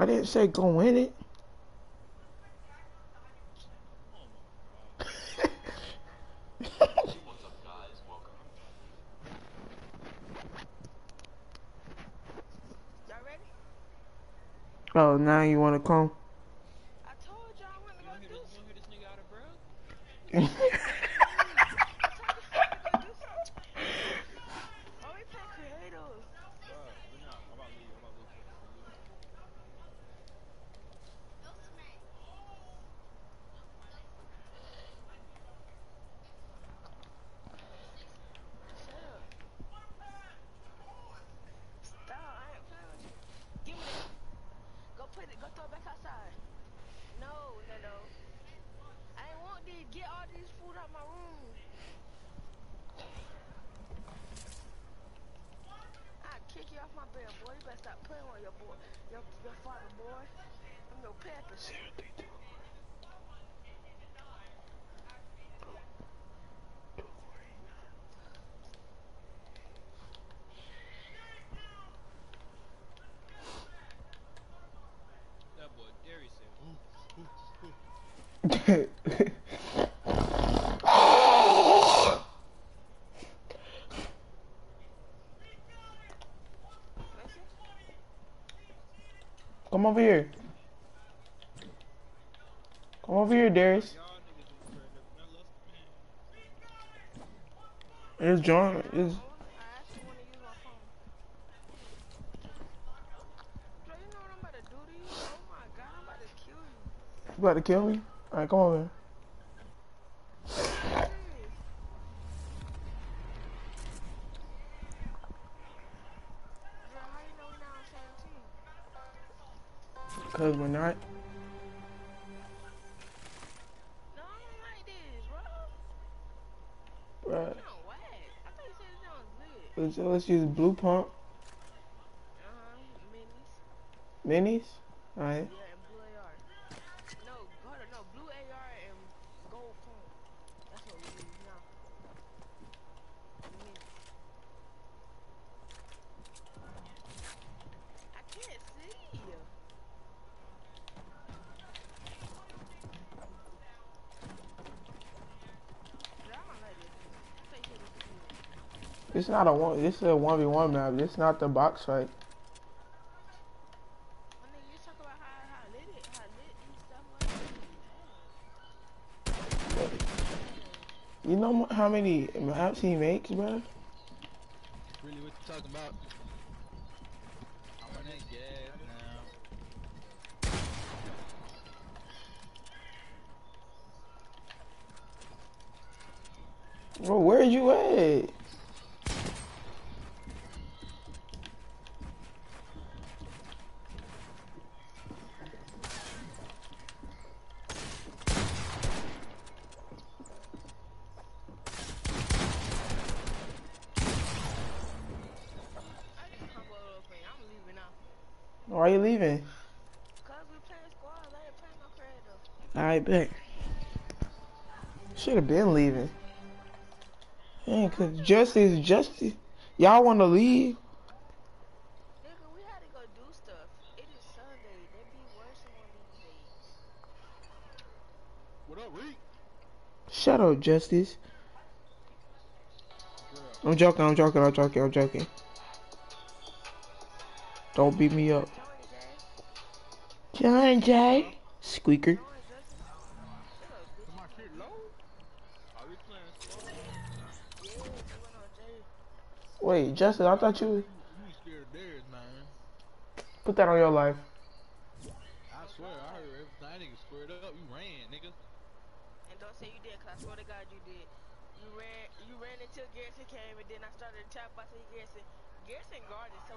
I didn't say go in it. oh, now you want to come? I told y'all I wasn't gonna do Come over here. Come over here, Darius. It's John. It's. You about to kill me? Alright, come over. Cause we're not. Sounds good. Let's, use blue pump. Uh-huh, minis. Minis? Alright. Yeah, and blue AR. No, hold on, no, blue AR and gold pump. That's what we use now. Minis. I can't see. Bro, I don't like this. I thought you said this was good. It's not a one. This is a one v one map. This not the box fight. When they just talk about how, how lit it, how lit and stuff like that. You know how many maps he makes, bro? Really, what you talking about? I'm on that gas now. Bro, where you at? I just humble little thing. I'm leaving now. Why are you leaving? Cause we playing squads. I ain't playing no credit though. Alright, bet. Should have been leaving. Yeah, cause justice, justice. Y'all want to leave? Nigga, we had to go do stuff. It is Sunday. They be worse on these days. What up, Reek? Shut up, justice. I'm joking. I'm joking. I'm joking. I'm joking. Don't beat me up. Johnny J. John Jay. Squeaker. Johnny Justin. Shut up, bitch. Is my kid low? Are we playing slow? Yeah, you went on Jay. Wait, Justice, I thought you You ain't scared of theirs, man. put that on your life. I swear, I heard everything. Nigga squared up. You ran, nigga. And don't say you did, cause I swear to God you did. You ran, you ran until Garrison came, and then I started to chop. I said Garrison. Garrison guard is so.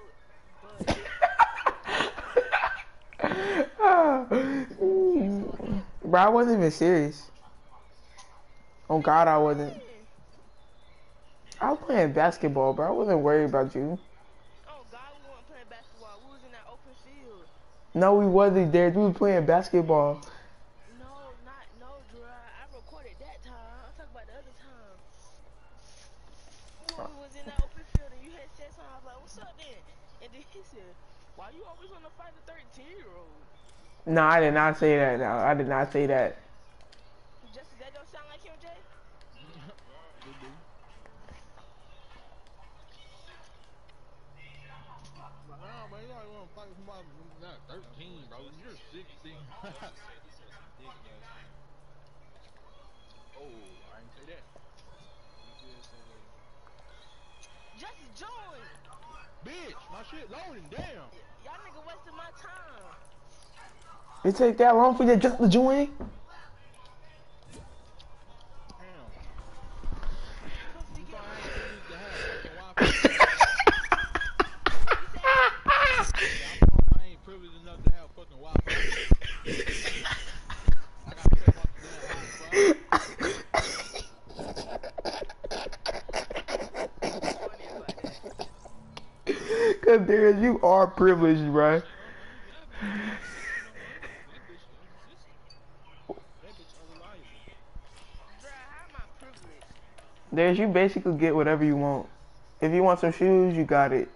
But Bro, I wasn't even serious. Oh God, I wasn't. I was playing basketball, bro. I wasn't worried about you. oh God, we weren't playing basketball. We was in that open field. No, we wasn't there. We was playing basketball. No, not no, Drew. I recorded that time. I'm talking about the other time. When we was in that open field and you had said something, I was like, "What's up, then?" And then he said, why you always want to fight a 13 year old? No, I did not say that. No, I did not say that. Justice, that don't sound like him, Jay? They do. Like, nah, man, you don't want to fight somebody who's not 13, bro. You're 16. oh, I didn't say that. Justice, join! Bitch, my shit loading, damn. Y'all nigga wasting my time. It take that long for you to join? Damn. Supposed to You get thought I ain't used to have fucking Wi-Fi? I ain't privileged enough to have fucking Wi-Fi. I gotta pay my damn hotspot. funny about that. Cause Darius, you are privileged, bro. That bitch unreliable. Bruh, how am I privileged? Darius, you basically get whatever you want. If you want some shoes, you got it.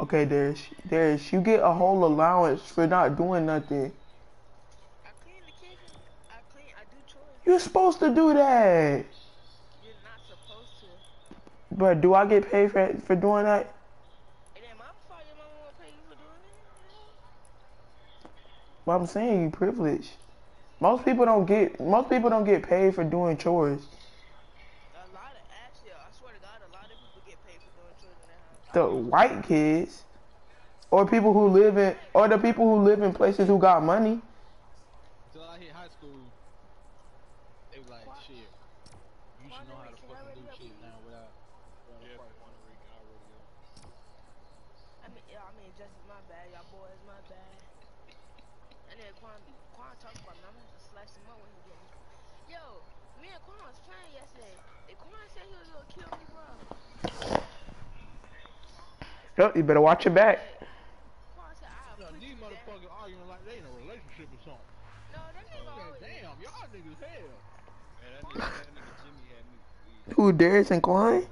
Okay, Darius. Darius, you get a whole allowance for not doing nothing. I clean the kitchen. I clean. I do chores. You're supposed to do that. You're not supposed to. But do I get paid for for doing that? Well, I'm saying you privileged. Most people don't get most people don't get paid for doing chores. A lot of actually, I swear to God, a lot of people get paid for doing chores in their house. The white kids, or people who live in, or the people who live in places who got money. Till I hit high school, they was like, shit, you should know how to fucking do shit now without, without yeah. Puerto Rican already. I mean, yeah, I mean, just my bad, y'all boys, my bad. And then Quan, Quan talked about me. I'm gonna have slice him up when he get me. Yo, me and Quan was playing yesterday. And Quan said he was gonna kill me, bro. Yep, you better watch your back. Quan said, I'll put these you down. motherfuckers arguing like they in a relationship or something. No, that nigga Man, always. damn, y'all niggas hell. Man, that nigga, that nigga Jimmy had me. Who Darius and Klein?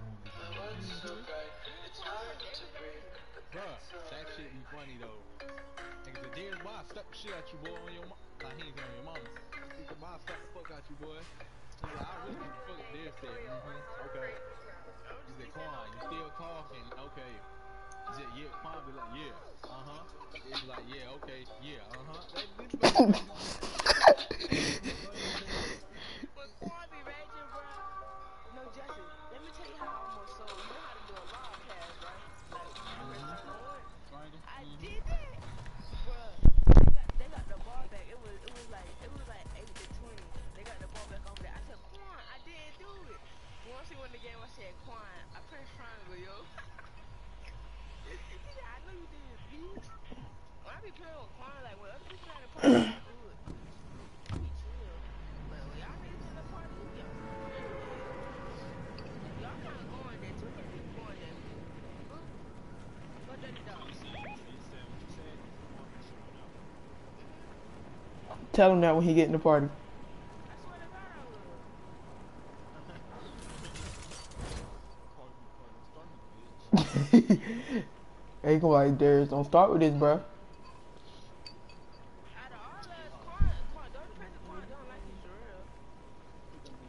Thank you. Tell him that when he get in the party. Hey, come like Darius, don't start with this, bro. Out of all us, Quan, Quan, don't the person Quan don't like is Jarrell.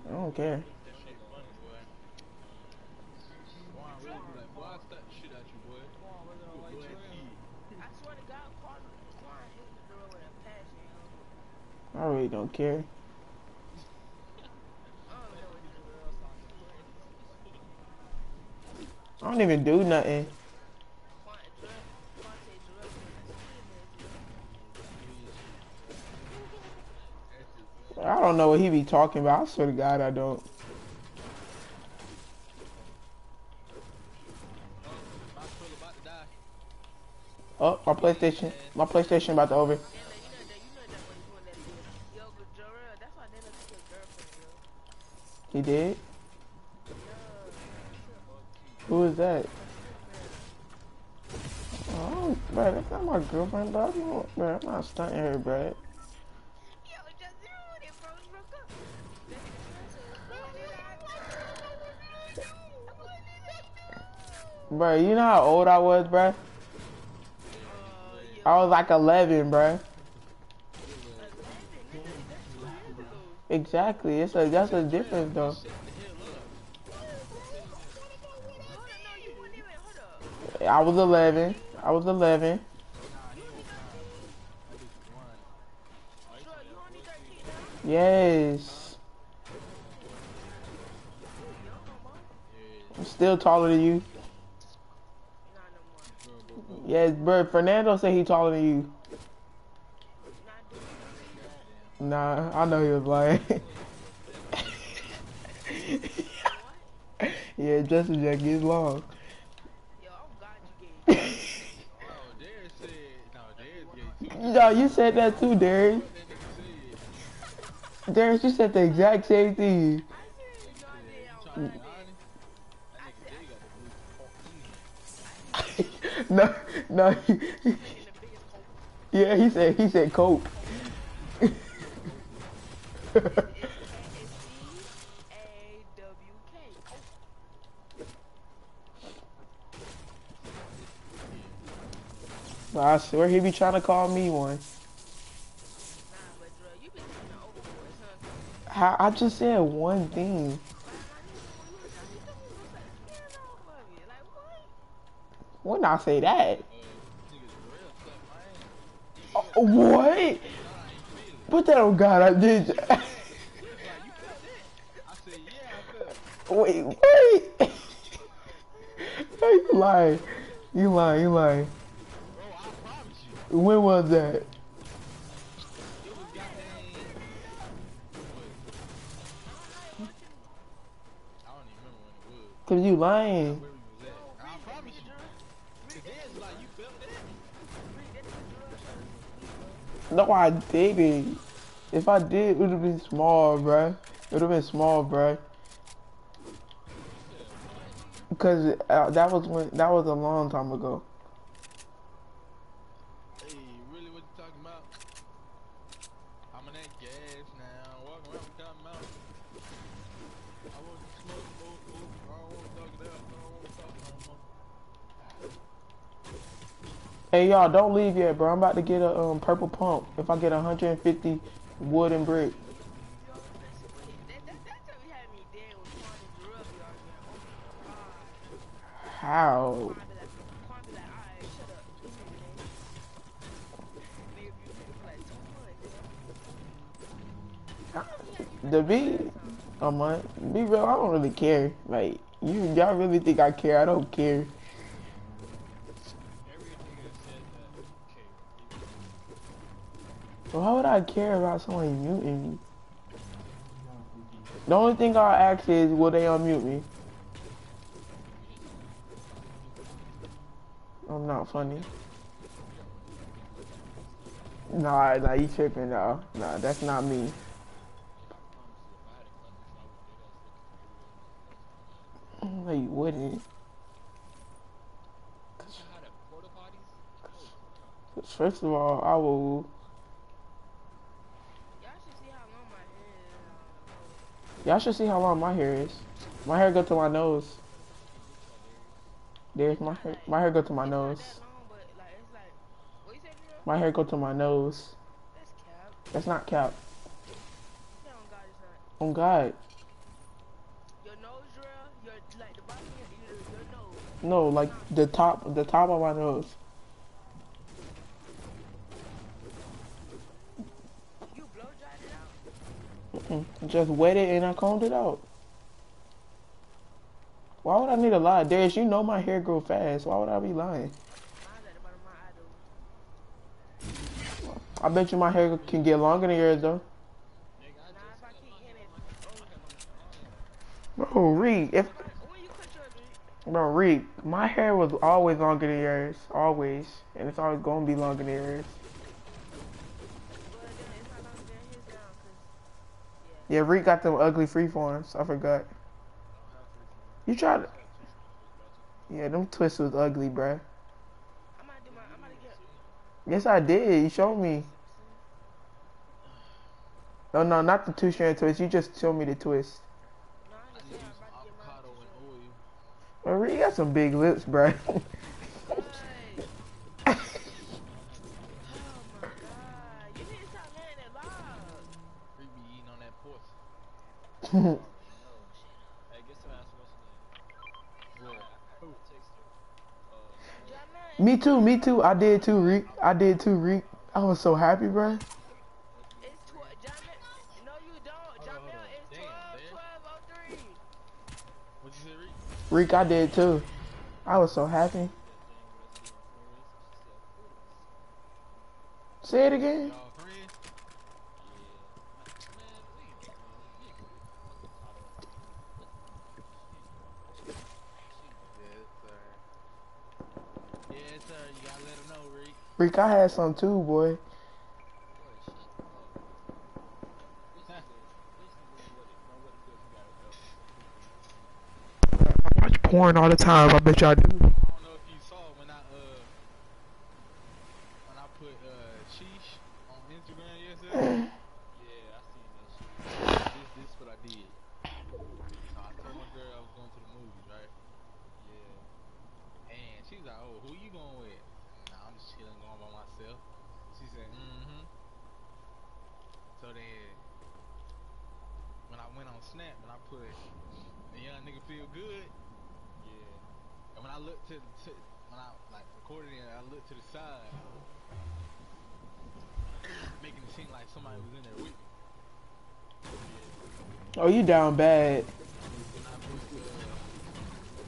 I don't care. That shit funny, boy. Quan really be like, boy, I stuck the shit at you, boy. You a blood kid. I swear to God, Quan, Quan hates Jarrell with a passion, yo. I really don't care. I don't know what Jarrell talking I don't even do nothing. Quan, Jarrell, Quan say Jarrell was a I don't know what he be talking about. I swear to God, I don't. Oh, my PlayStation, my PlayStation about to over. He did. Who is that? Oh, bro, that's not my girlfriend, bro. Bro, I'm not stunting her, bro. Yo, just do it, bro. Broke up. That nigga Jarrell said, "Bro, did I?" Bro, you know how old I was, bro? Uh, yeah. I was like 11, bro. Eleven, nigga, that's two years ago. Exactly. It's a that's a difference though. Shut the hell up. Hold on, no, you wouldn't even. Hold up. I was 11. I was 11. Bro, you only 13 now? Yes. You young, bro. I'm still taller than you. Yes, bro. Fernando said he taller than you. Nah, I know he was lying. yeah, Justin Jack is long. Yo, I'm glad you gay. Darius said, no, you said that too, Darius. Darius, you said the exact same thing. I said, no, I did. I was That nigga, they got the blue no, no. he- in the biggest hole. yeah, he said he said coke. It's C A W K. I swear he be trying to call me one. Nah, but bro, you been taking it overboard, son. How I just said one thing. Like, my nigga, when you was young, you told me you was like, scared off of me. Like, what? When I say that, uh. Oh, what? Put that on God. I did. Wait, wait. you lying. You lying. You lying. When was that? Cause you lying. No, I didn't. If I did, it would have been small, bruh. It would have been small, bruh. Because uh, that was when that was a long time ago. Hey, really what you talking about? I'm in that gas now. Walking around talking about. I want to smoke, smoke, smoke. I don't want to talk that. I don't want to talk no more. Hey y'all, don't leave yet, bro. I'm about to get a um, purple pump. If I get 150 wood and brick. How? Like, like, like. The be, a month. Be real, I don't really care. Like you, y'all really think I care? I don't care. Every nigga said that. Okay. Why would I care about someone muting me? The only thing I'll ask is, will they unmute me? I'm not funny. Nah, nah, you tripping now. Nah, that's not me. No, you wouldn't. First of all, I will. Y'all should see how long my hair is. My hair go to my nose. There's my hair. My hair go to my nose. My hair go to my nose. That's not cap. On. On God. No, like the top, the top of my nose. You blow dried it out. Mm-mm. Just wet it and I combed it out. Why would I need a lie? Darius, you know my hair grow fast. Why would I be lying? I bet you my hair can get longer than yours though. Bro, Reed, if bro, Reed, my hair was always longer than yours, always, and it's always gonna be longer than yours. well then it's not longer than his now, cause Yeah, Reed got them ugly freeforms. I forgot. You tried. Yeah, them twists was ugly, bruh. Yes, I did. You showed me. No, no, not the two strand twist. You just showed me the twist. To oil. Marie got some big lips, bro. me too, me too. I did too, Reek. I did too, Reek. I was so happy, bro. It's tw- Jamel. No, you don't. Hold on, hold Jamel, on. it's Damn, 12, man. 12, 03. What you say, Reek? I did too. I was so happy. Say it again. Y'all friends? yeah. Man, leave it, man. You ain't gonna fucking title. Yes, sir. Yes, sir. You gotta let him know, Reek. Reek, I had some too, boy. Boy, shut up. This is a- this is really what it- know what it is, you gotta go. I watch porn all the time. I bet y'all do. I don't know if you saw when I uh when I put uh sheesh on Instagram yesterday. Yeah, I seen that shit. this this is what I did. So I told my girl I was going to the movies, right? Yeah. And she was like, "Oh, who you going with?" Nah, I'm just chilling, going by myself. She said, "Mm-hmm." So then, when I went Snap and I put a young nigga feel good, Yeah. and when I looked to, to when I like recorded it, I looked to the side, making it seem like somebody was in there with me. Oh, you down bad. You I bad, uh,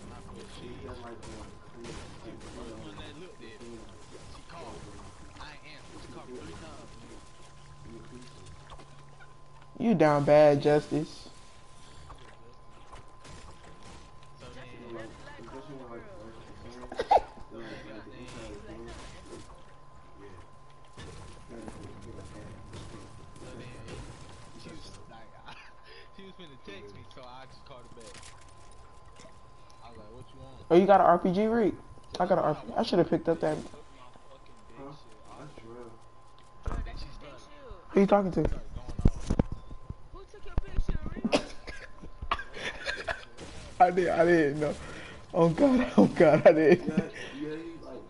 when I put she, the first one that looked at me, she called. I ain't answered. She called me three times. You down bad, Justice. So then, That's like calling a girl. so then, goddamn, so then, she was like, she was finna text me, so I just called her back. I was like, what you want? You got an RPG, Reek? I got an RPG. I should have picked up that. Took my fucking big shit off. Bro, that's she your big started, shield. Who you talking to? started going off. Who took your picture, I did. I didn't know. Oh God. Oh God. I did. Yeah, yeah, he like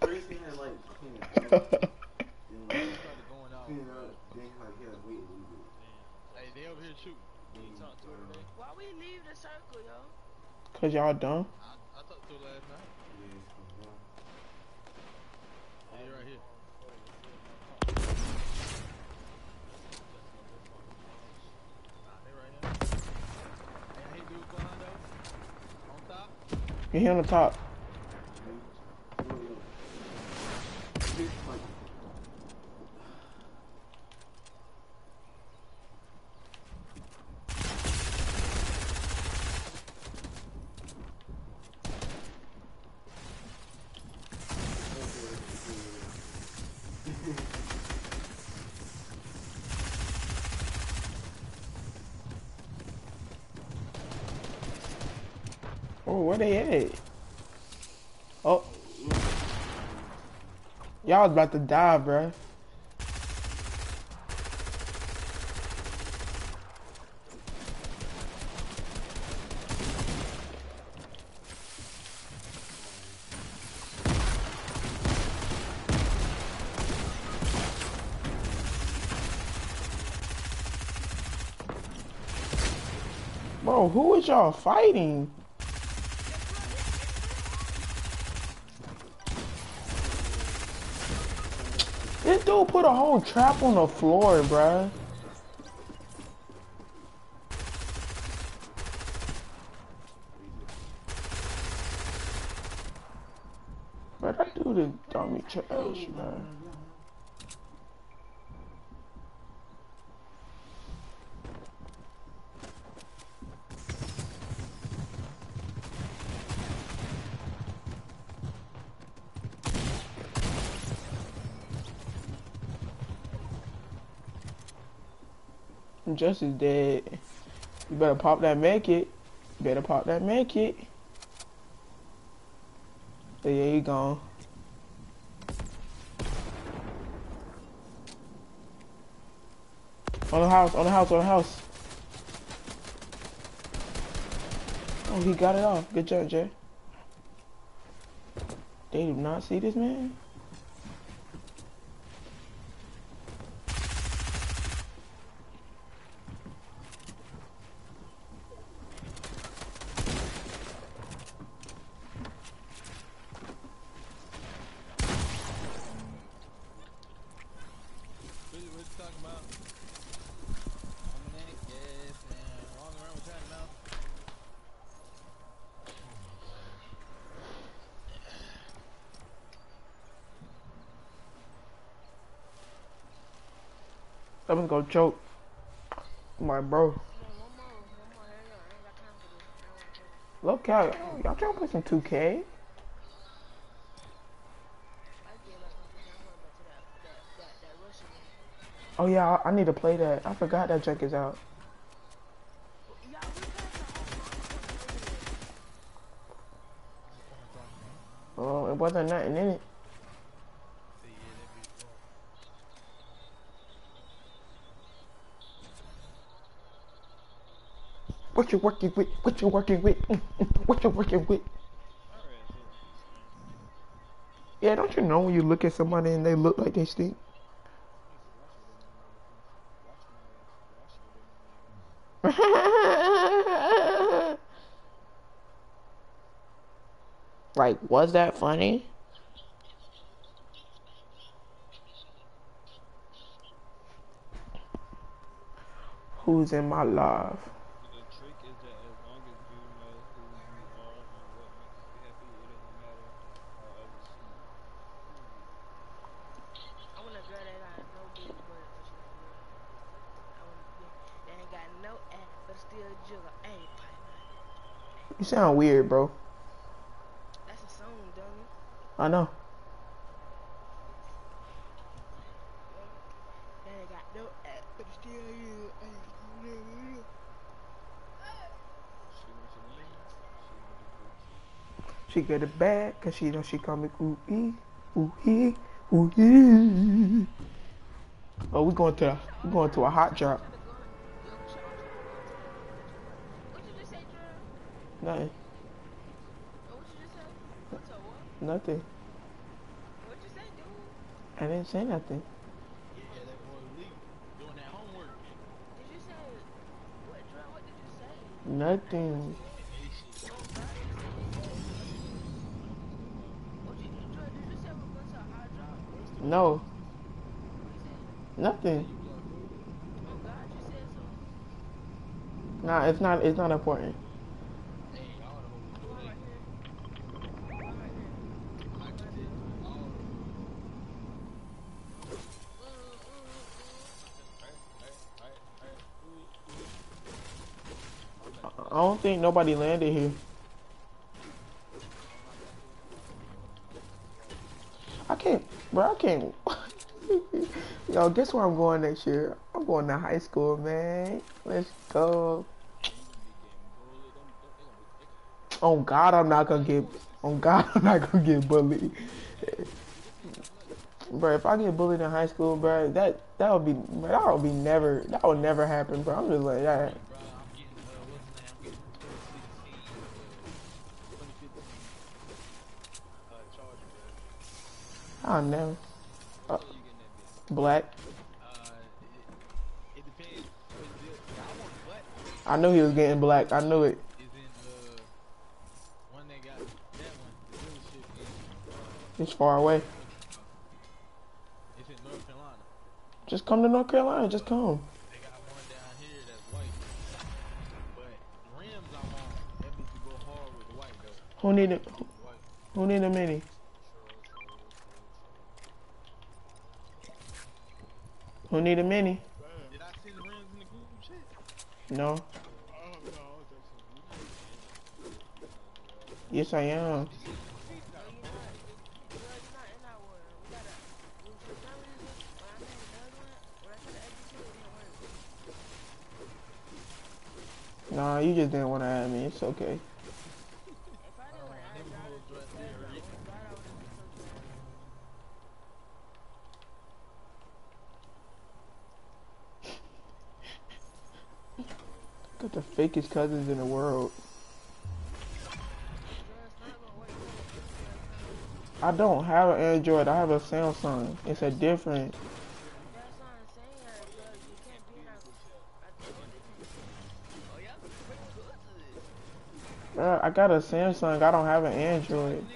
first he had like clean up, She then started like going off. clean up, then like he had to wait a little bit. Hey, they over here shooting. You ain't talk to her today? Why we leave the circle, yo? Cause y'all dumb. I, I talked to her last night. Yeah, so, yeah. Yeah, they right here. Nah, they right here. Hey, I hate dudes behind though. On top. Here on the top. Yo, yo. It's like, Oh, where they at? Oh. Y'all was about to die, bruh. Bro, who is y'all fighting? This dude put a whole trap on the floor, bruh. But that dude is dummy trash, man. Justice dead. You better pop that make it. Better pop that make it. There you go. On the house, on the house, on the house. Oh, he got it off. Good job, Jay. They do not see this man. What you, what you talking about? I'm an egg, yes, and walking around with China mouth. I'm gonna go choke. My bro. Come on, one more, one more. Hurry up. I ain't got time for this. I don't wanna play Look out. Y'all trying to play some 2K? I get back on this. I'm gonna that, that, that, that Russian one. Oh yeah, I, need to play that. I forgot that check is out. Oh, it wasn't nothing in it. See, yeah, that bitch wrong. What you working with? What you working with? Mm, mm, What you working with? Yeah, don't you know when you look at somebody and they look like they stink? like, was that funny? Who's in my life? The trick is that as long as you know who you are and what makes you happy, it doesn't matter how others see you. I want a girl that got no big butt, but she got real. I want a girl that ain't got no ass, but still jiggle. Hey, pipe. You sound weird, bro. That's a song, dummy. I know. That got no ass, but still jiggle. Hey, jiggle. She wants to win. She wants to go She get it bad cause she know she call me ooh ee, ooh ee, ooh ee. Oh, we going to we going to a hot drop. Yo, shut up. What you just say, Drew? Nothing, What nothing. What you say, dude? I didn't say nothing. Yeah, that boy Lee doing that homework. Did you say what? What did you say? Nothing. No, nothing. Nah, it's not. It's not important. Hey, all the hoes do One right that. here. One right here. I can tell all I don't think nobody landed here. I can't, bro. I can't. Yo, guess where I'm going next year? I'm going to high school, man. Let's go. Oh God, I'm not gonna get. Oh God, I'm not gonna get bullied. Bro, if I get bullied in high school, bro, that that would be that would be never that would never happen, bro. I'm just like that. Getting that bitch? Uh, it, it it? I black. I knew he was getting black. I knew it. It's far away. Just come to North Carolina. Just come. I. Who need White. Who need a mini? Who need a mini? Did I see the rims in the group chat? No. Oh, no, I was actually Yes, I am. No, you're not. Girl, you're not in that one. We gotta. we- For some reason, when I made another one, when I tried to execute it, it didn't work. Nah, you just didn't want to add me. It's okay. fakest cousins in the world. I don't have an Android, I have a Samsung. It's a different. Bro, I got a Samsung, I don't have an Android.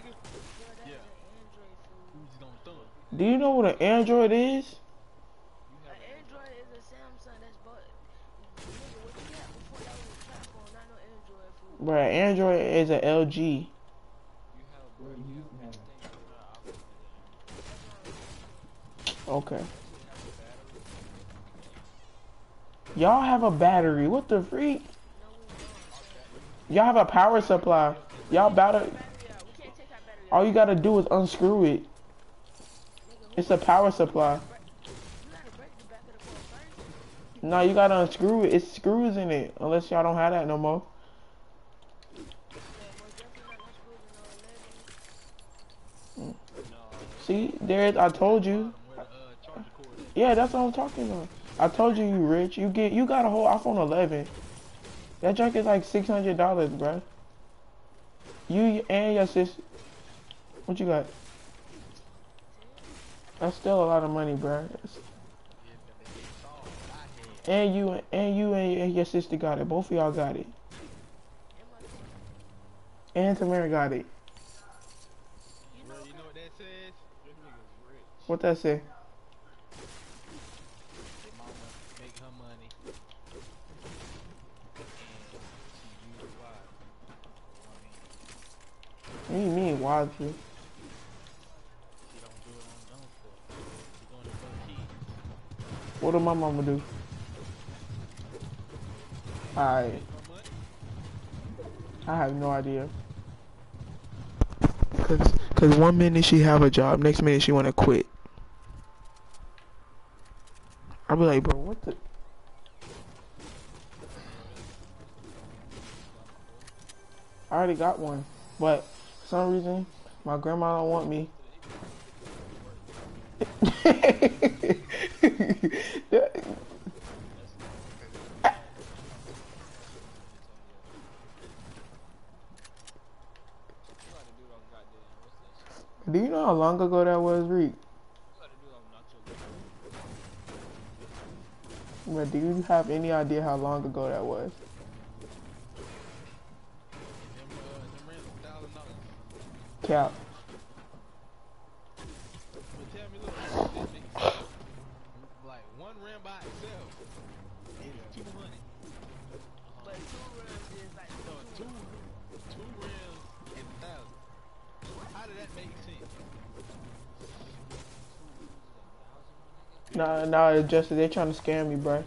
Do you know what an Android is? Have Android is are LG. Okay. Y'all have a battery. What the freak? Y'all have a power supply. Y'all battery. Battery out. We can't take our battery out. All you gotta do is unscrew it. It's a power supply. No, you gotta unscrew it. It's screws in it. Unless y'all don't have that no more. Yeah, most definitely not no screws and no 11. See, there. I told you. Yeah, that's what I'm talking about. I told you, you rich. You get. You got a whole iPhone 11. That junk is like six hundred dollars, bruh. You and your sis. What you got? That's still a lot of money, had. And you and you and your sister got it. Both of y'all got it. And Tamara got it. Bro, you know what that says? This nigga's rich. What that say? Your mama make her money. And she use it wisely. I mean, What do you mean, kids. What do my mama do? I I have no idea. Cause, Cause one minute she have a job, next minute she wanna quit. I be like, bro, what the? I already got one, but for some reason my grandma don't want me. Do you know how long ago that was, Reek? You gotta do it on Nacho Libre. Do you have any idea how long ago that was? Cap. Nah, nah, it's just they trying to scam me, bro.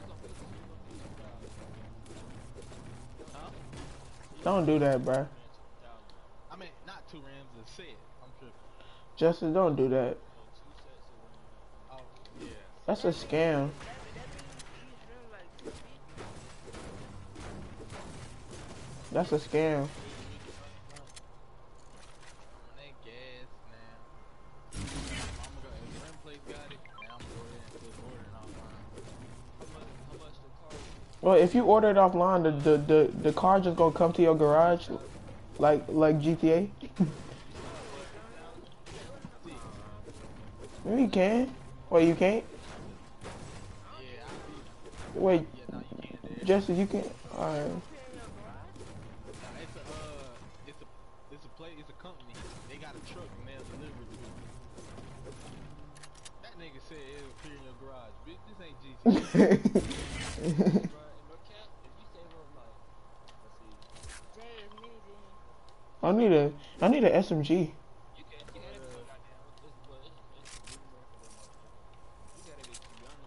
Don't do that, bro. I mean, not two rims, a set. I'm tripping. Justice, don't do that. That's a scam. that, that means these runs like two feet. That's a scam. Well, if you order it offline, the the the, the car just gonna come to your garage, like like GTA. Maybe you can. Wait, you can't. Wait, be, you can't do that. You can. Alright. It's a, it's a, it's a play, it's a company. They got a truck and they'll to you. That nigga said it'll appear in your garage. Bitch, this ain't GTA.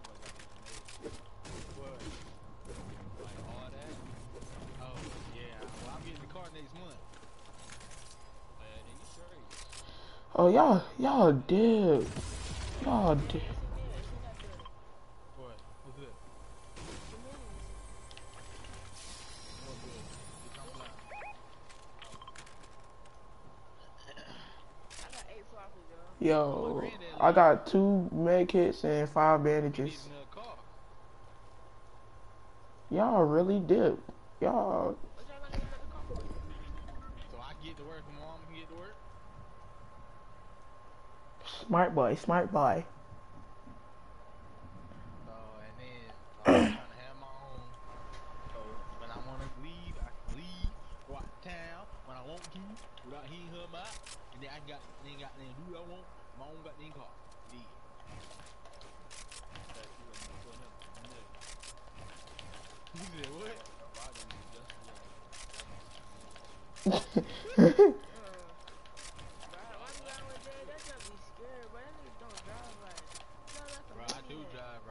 work goddamn made. What? Like all Oh, yeah. Well, I'm getting the car next month. man, then you straight. Oh y'all y'all did. Y'all did. I got two med kits and five bandages. Y'all really dip. Y'all. Smart boy, smart boy.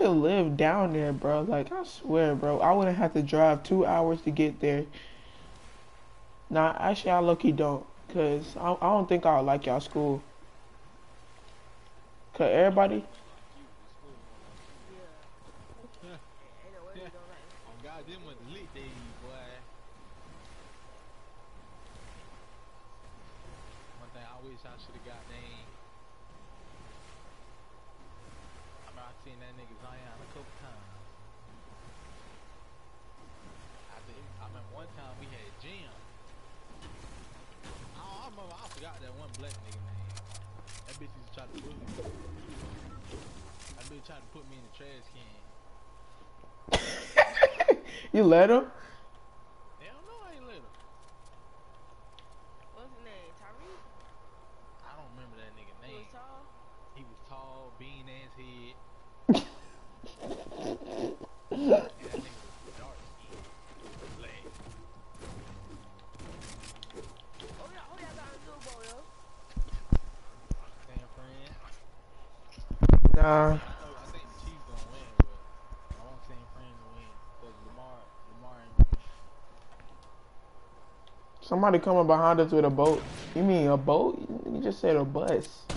should live down there, bro. Like, I swear, bro. I wouldn't have to drive two hours to get there. Nah, actually, I lucky don't. Because I, I don't think I'll like y'all school. Because everybody, tried to put me in the trash can. you let him? Somebody coming behind us with a boat. You mean a boat? You just said a bus.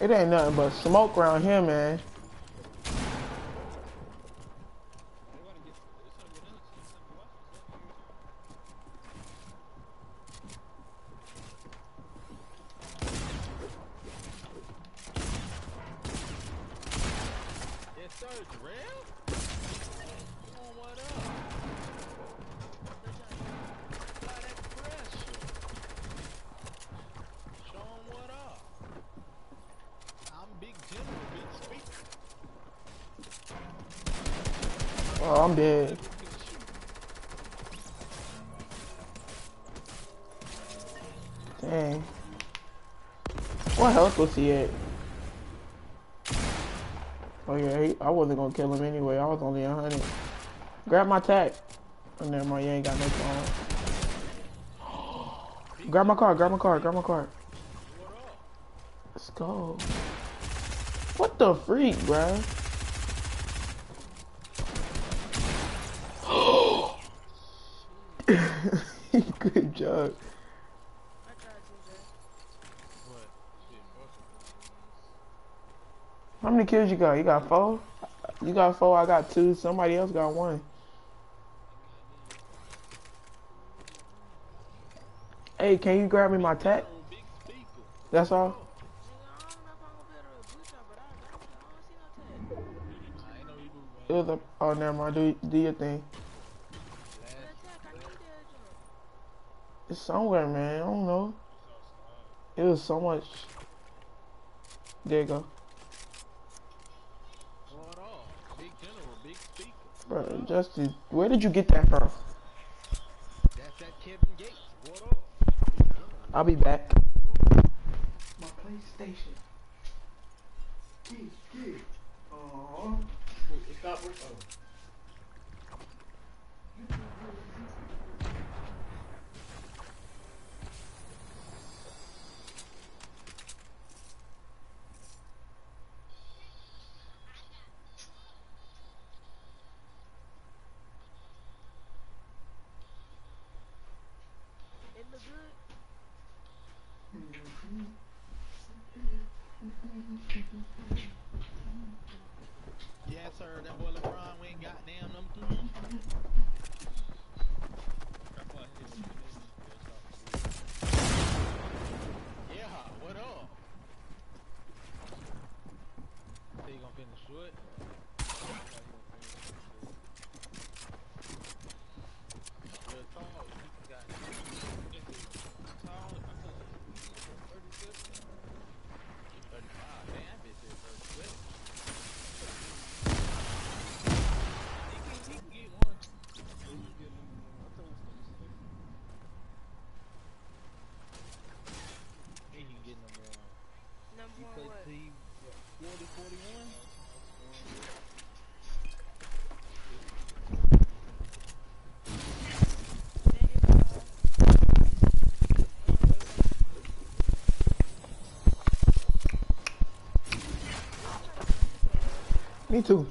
It ain't nothing but smoke around here, man. Yes, sir, Oh, I'm dead. Dang. What health was he at? Oh yeah, he, I wasn't gonna kill him anyway. I was only 100. Grab my tack. Oh, never mind, you ain't got no phone. grab my car, grab my car, grab my car. Let's go. What the freak, bruh? Kills you got? You got four? You got four, I got two. Somebody else got one. Hey, can you grab me my tech? That's all? It was a, oh, never mind. Do, do your thing. It's somewhere, man. I don't know. It was so much. There you go. what all? Big general, big speaker. Justin, where did you get that from? I'll be back. My PlayStation. Key, key. Aww. Stop working. It look good. Sir. That boy LeBron went goddamn them three. Yeah, what up? Say you gonna finish short? Real talk, you got thirty-five. Man, that bitch is thirty-six. He can, he can get one. He can get number one. Number He one played what? team 40, 41. That is all. Me too.